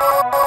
you